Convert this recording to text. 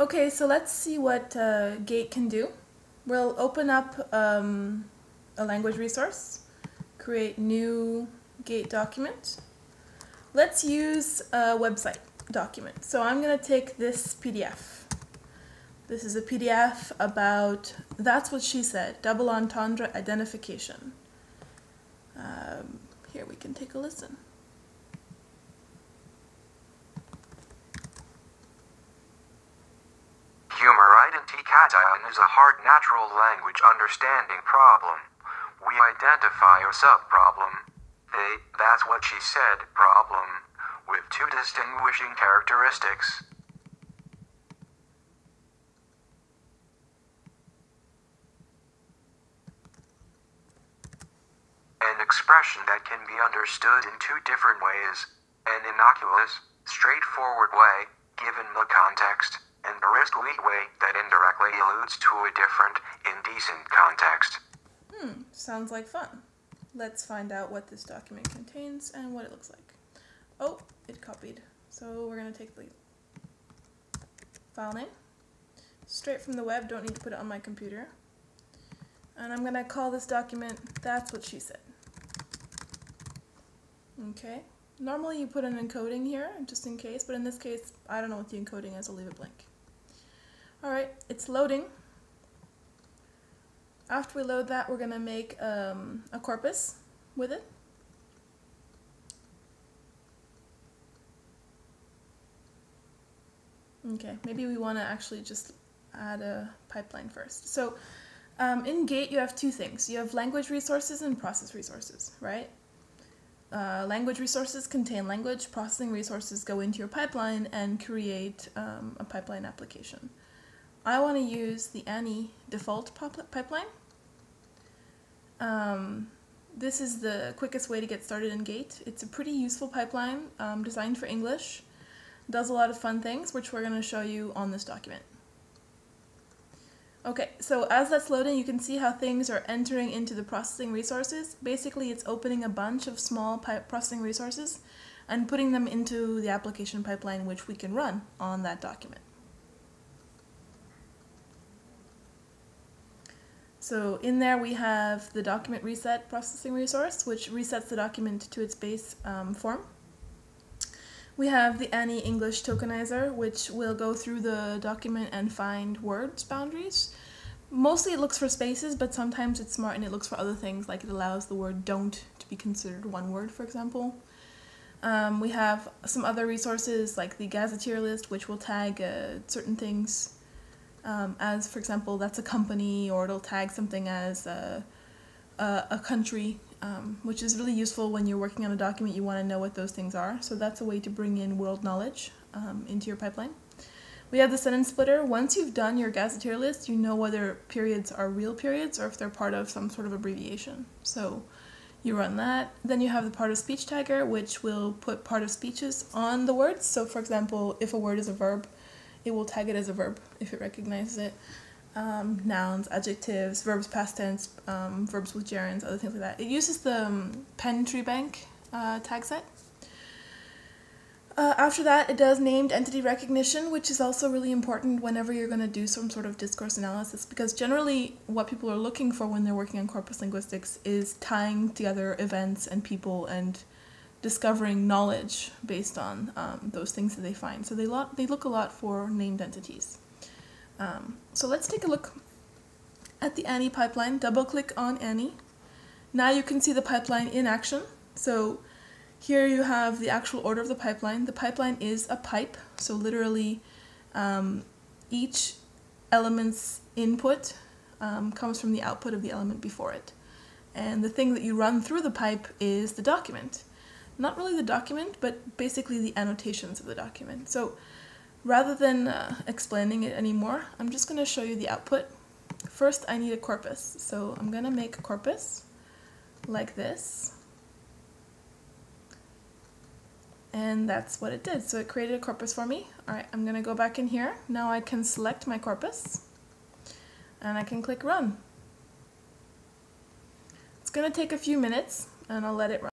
Okay, so let's see what uh, Gate can do. We'll open up um, a language resource, create new Gate document. Let's use a website document. So I'm going to take this PDF. This is a PDF about, that's what she said, double entendre identification. Um, here we can take a listen. Identikation is a hard natural language understanding problem. We identify a subproblem. They, that's what she said, problem, with two distinguishing characteristics. An expression that can be understood in two different ways. An innocuous, straightforward way, given the context, and a risky way that indirectly alludes to a different, indecent context. Hmm, sounds like fun. Let's find out what this document contains and what it looks like. Oh, it copied. So we're going to take the file name, straight from the web, don't need to put it on my computer. And I'm going to call this document, that's what she said. Okay, normally you put an encoding here, just in case, but in this case, I don't know what the encoding is, I'll leave it blank. Alright, it's loading. After we load that, we're going to make um, a corpus with it. Okay, maybe we want to actually just add a pipeline first. So um, in Gate, you have two things. You have language resources and process resources, right? Uh, language resources contain language, processing resources go into your pipeline and create um, a pipeline application. I want to use the Annie default pipeline. Um, this is the quickest way to get started in Gate. It's a pretty useful pipeline um, designed for English does a lot of fun things, which we're going to show you on this document. Okay, so as that's loading, you can see how things are entering into the processing resources. Basically, it's opening a bunch of small processing resources and putting them into the application pipeline, which we can run on that document. So in there we have the document reset processing resource, which resets the document to its base um, form. We have the Annie English tokenizer, which will go through the document and find words boundaries. Mostly it looks for spaces, but sometimes it's smart and it looks for other things, like it allows the word don't to be considered one word, for example. Um, we have some other resources like the gazetteer list, which will tag uh, certain things um, as, for example, that's a company, or it'll tag something as a, a, a country um, which is really useful when you're working on a document you want to know what those things are. So that's a way to bring in world knowledge um, into your pipeline. We have the sentence splitter. Once you've done your gazetteer list, you know whether periods are real periods or if they're part of some sort of abbreviation. So you run that. Then you have the part of speech tagger, which will put part of speeches on the words. So for example, if a word is a verb, it will tag it as a verb if it recognizes it um, nouns, adjectives, verbs past tense, um, verbs with gerunds, other things like that. It uses the um, Penn Treebank uh, tag set. Uh, after that, it does named entity recognition, which is also really important whenever you're going to do some sort of discourse analysis, because generally what people are looking for when they're working on corpus linguistics is tying together events and people and discovering knowledge based on um, those things that they find. So they, lot, they look a lot for named entities. Um, so let's take a look at the Annie pipeline. Double click on Annie. Now you can see the pipeline in action. So here you have the actual order of the pipeline. The pipeline is a pipe, so literally um, each element's input um, comes from the output of the element before it. And the thing that you run through the pipe is the document. Not really the document, but basically the annotations of the document. So Rather than uh, explaining it anymore, I'm just going to show you the output. First, I need a corpus. So I'm going to make a corpus like this. And that's what it did. So it created a corpus for me. All right, I'm going to go back in here. Now I can select my corpus and I can click run. It's going to take a few minutes and I'll let it run.